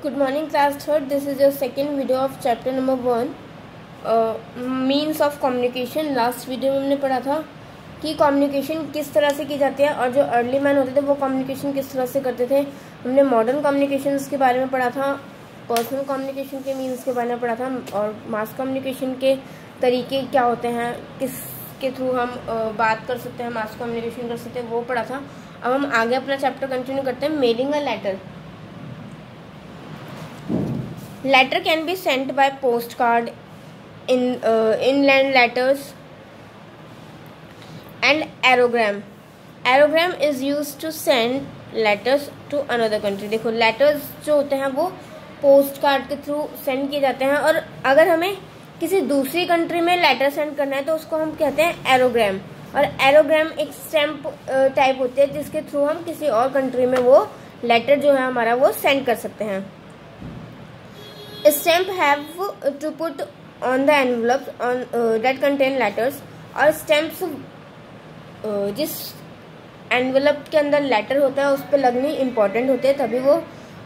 Morning, class third. This is your second video of chapter number one, uh, means of communication. Last video में हमने पढ़ा था कि communication किस तरह से की जाती है और जो अर्ली मैन होते थे वो कम्युनिकेशन किस तरह से करते थे हमने मॉडर्न कम्युनिकेशन के बारे में पढ़ा था पर्सनल कम्युनिकेशन के मीन्स के बारे में पढ़ा था और मास कम्युनिकेशन के तरीके क्या होते हैं किस के थ्रू हम बात कर सकते हैं मास कम्युनिकेशन कर सकते हैं वो पढ़ा था अब हम आगे अपना चैप्टर कंटिन्यू करते हैं mailing a letter letter can be sent by postcard in uh, inland letters and aerogram. Aerogram is used to send letters to another country. देखो letters जो होते हैं वो पोस्ट कार्ड के थ्रू सेंड किए जाते हैं और अगर हमें किसी दूसरी कंट्री में लेटर सेंड करना है तो उसको हम कहते हैं एरोग्राम और एरोग्राम एक स्टैम्प टाइप होती है जिसके थ्रू हम किसी और कंट्री में वो लेटर जो है हमारा वो सेंड कर सकते हैं। Stamp have to put on the envelopes on uh, that contain letters. और स्टैम्प्स uh, जिस एनवलप के अंदर लेटर होता है उस पर लगनी इंपॉर्टेंट होते हैं तभी वो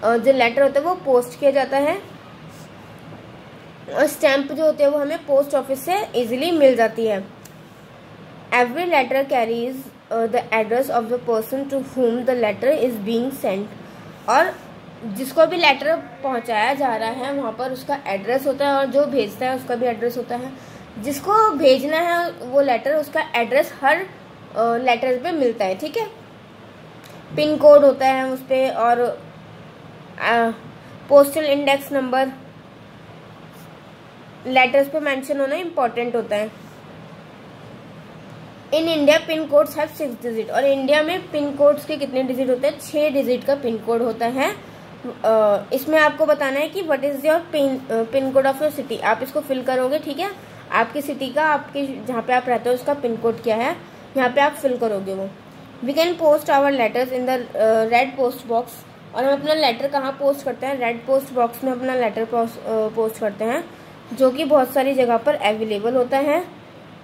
uh, जो लेटर होता है वो पोस्ट किया जाता है। और स्टैम्प जो होते हैं वो हमें पोस्ट ऑफ़िस से इजीली मिल जाती है। Every letter carries the address of the person to whom the letter is being sent और जिसको भी लेटर पहुँचाया जा रहा है, वहाँ पर उसका एड्रेस होता है और जो भेजता है उसका भी एड्रेस होता है। जिसको भेजना है, वो लेटर उसका एड्रेस हर लेटर पे मिलता है, ठीक है? पिन कोड होता है उस पर और पोस्टल इंडेक्स नंबर लेटर्स पे मेंशन होना इम्पोर्टेंट होता है। In India pin codes have six digit और इंडिया में पिन कोड्स के कितने डिजिट होते हैं? छः डिजिट का पिन कोड होता है। इसमें आपको बताना है कि what is your pin pin code of your city आप इसको फिल करोगे, ठीक है? आपकी सिटी का, आपके जहाँ पे आप रहते हो, उसका पिन कोड क्या है? यहाँ पे आप फिल करोगे वो। We can post our letters in the red post box और हम अपना लेटर कहाँ पोस्ट करते हैं? रेड पोस्ट बॉक्स में अपना लेटर पोस्ट करते हैं, जो कि बहुत सारी जगह पर अवेलेबल होता है।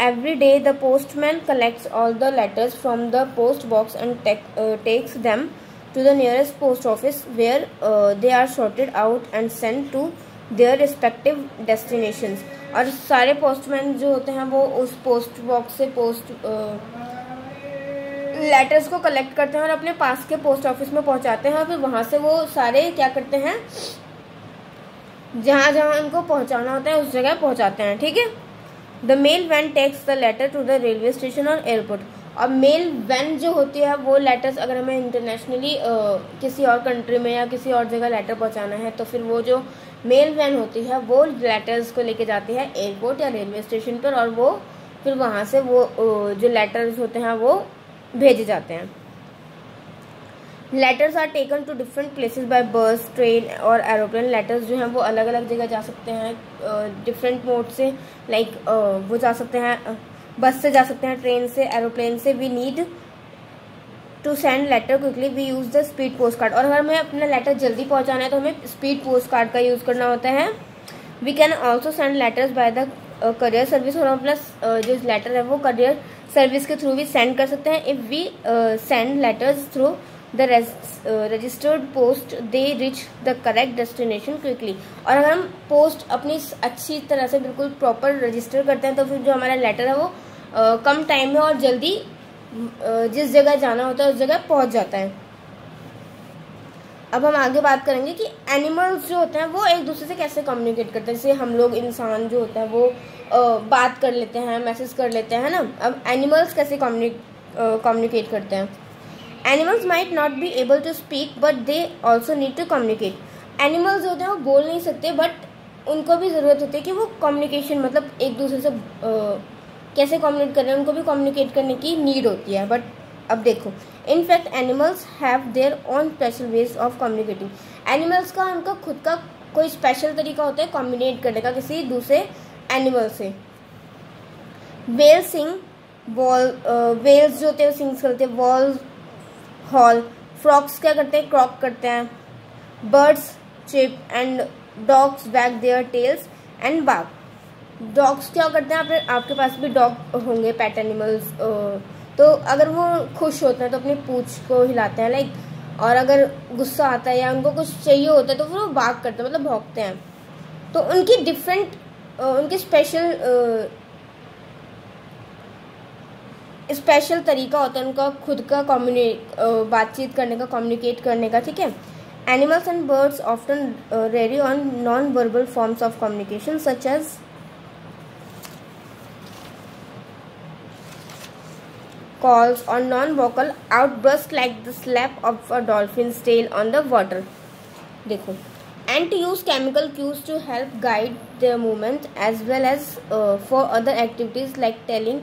Every day the postman collects all the letters from the post box and takes them to the nearest post office where uh, they are sorted out and sent to their respective destinations. और सारे postman जो होते हैं वो उस post box से post letters uh, को collect करते हैं और अपने पास के पोस्ट ऑफ़िस में पहुंचाते हैं और फिर वहाँ से वो सारे क्या करते हैं जहाँ जहाँ उनको पहुँचाना होता है उस जगह पहुंचाते हैं ठीक है? The mail van takes the letter to the railway station और एयरपोर्ट अब मेल वैन जो होती है, वो लेटर्स अगर हमें इंटरनेशनली किसी और कंट्री में या किसी और जगह लेटर पहुंचाना है तो फिर वो जो मेल वैन होती है, वो लेटर्स को लेके जाती है एयरपोर्ट या रेलवे स्टेशन पर और वो फिर वहाँ से वो जो लेटर्स होते हैं, वो भेजे जाते हैं। Letters are taken to different places by bus train और एरोप्लेन लेटर्स जो हैं, वो अलग अलग जगह जा सकते हैं डिफरेंट मोड से लाइक वो जा सकते हैं बस से जा सकते हैं ट्रेन से एरोप्लेन से we need to send letter quickly we use the speed post card और अगर हमें अपना लेटर जल्दी पहुंचाना है तो हमें स्पीड पोस्ट कार्ड का यूज़ करना होता है. We can also send letters by the courier service और हम अपना uh, जो लेटर है वो करियर सर्विस के थ्रू भी सेंड कर सकते हैं. If we send letters through the registered post they reach the correct destination quickly और अगर हम पोस्ट अपनी अच्छी तरह से बिल्कुल प्रॉपर रजिस्टर करते हैं तो फिर जो हमारा लेटर है वो कम टाइम में और जल्दी जिस जगह जाना होता है उस जगह पहुँच जाता है। अब हम आगे बात करेंगे कि एनिमल्स जो होते हैं, वो एक दूसरे से कैसे कम्युनिकेट करते हैं? जैसे हम लोग इंसान जो होता है, वो बात कर लेते हैं मैसेज कर लेते हैं ना? अब एनिमल्स कैसे कम्युनिकेट करते हैं? Animals might not be able to speak but they also need to communicate animals होते हैं, वो बोल नहीं सकते बट उनको भी ज़रूरत होती है कि वो कम्युनिकेशन मतलब एक दूसरे से कैसे कम्युनिकेट कर रहे हैं, उनको भी कम्युनिकेट करने की नीड होती है। बट अब देखो in fact animals have their own special ways of communicating animals का उनका खुद का कोई स्पेशल तरीका होता है कम्युनिकेट करने का किसी दूसरे एनिमल से। वेल सिंग वॉल वेल्स जो होते हैं सिंग्स करते हैं। वॉल हॉल फ्रॉक्स क्या करते हैं? क्रॉक करते हैं। Birds chirp and dogs back their tails and bark dogs क्या करते हैं? आप, आपके पास भी डॉग होंगे पेट एनिमल्स तो अगर वो खुश होते हैं तो अपनी पूछ को हिलाते हैं लाइक और अगर गुस्सा आता है या उनको कुछ चाहिए होता है तो फिर वो बाग करते हैं मतलब भौंकते हैं। तो उनकी डिफरेंट उनकी स्पेशल स्पेशल तरीका होता है उनका खुद का कम्युनिक बातचीत करने का कम्युनिकेट करने का ठीक है? Animals and birds often rely on non verbal forms of communication such as calls or non-vocal outbursts like the slap of a dolphin's tail on the water. देखो and to use chemical cues to help guide their movement as well as uh, for other activities like telling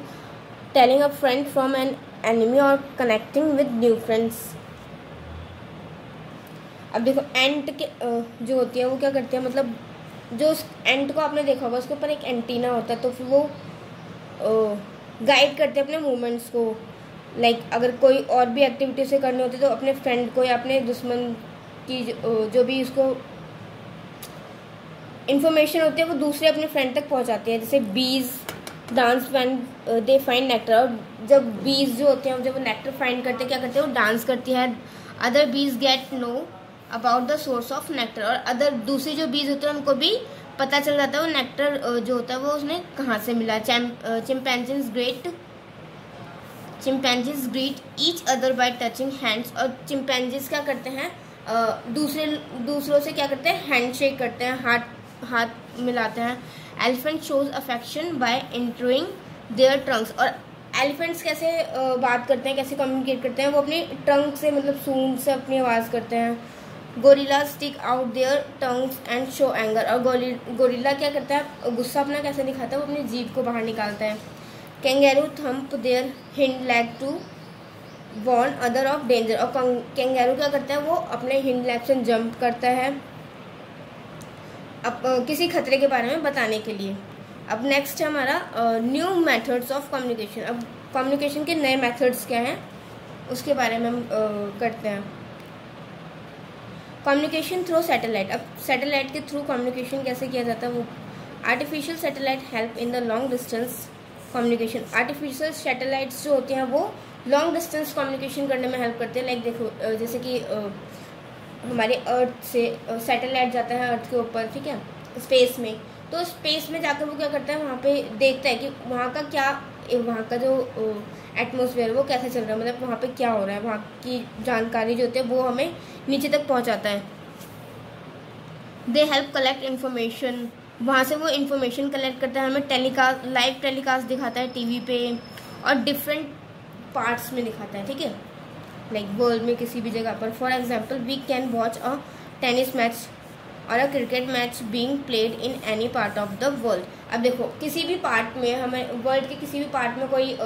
telling a friend from an enemy or connecting with new friends अब देखो एंट के जो होती है वो क्या करती है मतलब जो एंट को आपने देखा होगा उसके ऊपर एक एंटीना होता है तो फिर वो गाइड करते हैं अपने मूवमेंट्स को। लाइक like, अगर कोई और भी एक्टिविटी से करनी होती है तो अपने फ्रेंड को या अपने दुश्मन की जो, जो भी उसको इन्फॉर्मेशन होती है वो दूसरे अपने फ्रेंड तक पहुंचाती है। जैसे bees dance when they find nectar और जब बीज जो होते हैं जब वो नेक्टर फाइंड करते हैं क्या करते हैं? वो डांस करती है। Other bees get know about the source of nectar और अदर दूसरे जो बीज होते हैं उनको भी पता चल जाता है वो नेक्टर जो होता है वो उसने कहाँ से मिला? Chimpanzees great chimpanzees greet each other by touching hands और चिंपैंजीज क्या करते हैं? दूसरे, दूसरों से क्या करते हैं? हैंड शेक करते हैं, हाथ हाथ मिलाते हैं। Elephant shows affection by entwining their trunks और एलिफेंट्स कैसे बात करते हैं, कैसे कम्युनिकेट करते हैं? वो अपनी ट्रंक से मतलब सूंड से अपनी आवाज़ करते हैं। Gorilla stick out their tongues and show anger. और गोरिल्ला क्या करता है? गुस्सा अपना कैसे दिखाता है? वो अपनी जीभ को बाहर निकालता है। Kangaroo thump their hind leg to warn other of danger. और कैंगेरू क्या करता है? वो अपने हिंड लैग से जंप करता है। अब किसी खतरे के बारे में बताने के लिए। अब नेक्स्ट है हमारा न्यू मेथड्स ऑफ़ कम्युनिकेशन अब कम्युनिकेशन के नए मेथड्स क्या हैं? उसके बारे में हम करते हैं। कम्युनिकेशन थ्रू सैटेलाइट अब सैटेलाइट के थ्रू कम्युनिकेशन कैसे किया जाता है? वो artificial satellite help in the long distance communication artificial satellites जो होते हैं, वो लॉन्ग डिस्टेंस कम्युनिकेशन करने में हेल्प करते हैं. लाइक देखो जैसे कि हमारे अर्थ से सैटेलाइट जाता है अर्थ के ऊपर, ठीक है? स्पेस में. तो स्पेस में जाकर वो क्या करता है? वहाँ पे देखता है कि वहाँ का क्या वहाँ का जो एटमोसफेयर वो कैसे चल रहा है? मतलब वहाँ पे क्या हो रहा है? वहाँ की जानकारी जो होती है, वो हमें नीचे तक पहुँचाता है। दे हेल्प कलेक्ट इन्फॉर्मेशन वहाँ से वो इन्फॉर्मेशन कलेक्ट करता है, हमें टेलीकास्ट लाइव टेलीकास्ट दिखाता है टीवी पे और डिफरेंट पार्ट्स में दिखाता है, ठीक है? लाइक वर्ल्ड में किसी भी जगह पर. For example we can watch a tennis match और a cricket match being played in any part of the world अब देखो किसी भी पार्ट में हमें वर्ल्ड के किसी भी पार्ट में कोई आ,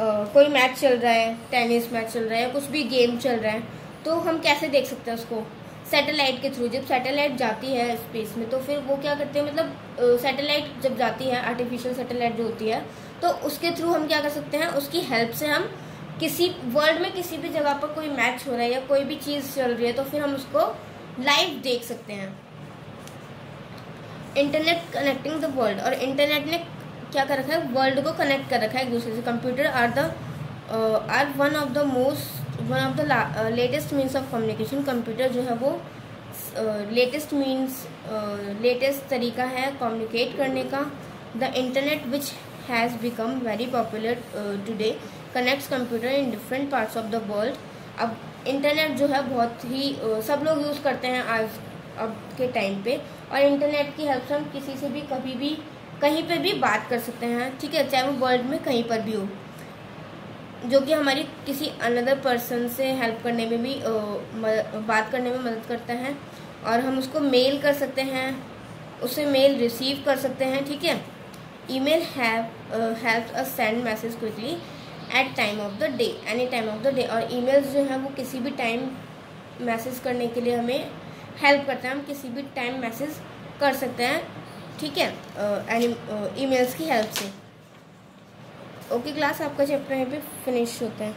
आ, कोई मैच चल रहा है टेनिस मैच चल रहा है कुछ भी गेम चल रहा है तो हम कैसे देख सकते हैं उसको? सैटेलाइट के थ्रू जब सैटेलाइट जाती है स्पेस में तो फिर वो क्या करते हैं? मतलब सैटेलाइट जब जाती है आर्टिफिशियल सैटेलाइट जो होती है तो उसके थ्रू हम क्या कर सकते हैं? उसकी हेल्प से हम किसी वर्ल्ड में किसी भी जगह पर कोई मैच हो रहा है या कोई भी चीज़ चल रही है तो फिर हम उसको लाइव देख सकते हैं। इंटरनेट कनेक्टिंग द वर्ल्ड और इंटरनेट ने क्या कर रखा है? वर्ल्ड को कनेक्ट कर रखा है एक दूसरे से। Computer are the are one of the most one of the latest means of communication computer जो है वो लेटेस्ट मीन्स लेटेस्ट तरीका है कम्युनिकेट करने का। The internet which has become very popular today connects computer in different parts of the world अब internet जो है बहुत ही सब लोग यूज़ करते हैं आज, अब के टाइम पे। और इंटरनेट की हेल्प से हम किसी से भी कभी भी, कहीं पे भी बात कर सकते हैं, ठीक है? चाहे वो वर्ल्ड में कहीं पर भी हो। जो कि हमारी किसी अनदर पर्सन से हेल्प करने में भी बात करने में मदद करता है। और हम उसको मेल कर सकते हैं, उसे मेल रिसीव कर सकते हैं, ठीक है? Email have help us send message quickly at time of the day any time of the day और ईमेल्स जो हैं, वो किसी भी टाइम मैसेज करने के लिए हमें हेल्प करता है। हम किसी भी टाइम मैसेज कर सकते हैं, ठीक है? एनी ईमेल्स की हेल्प से। ओके क्लास आपका चैप्टर यहाँ पे फिनिश होता है।